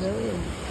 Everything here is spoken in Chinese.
Really?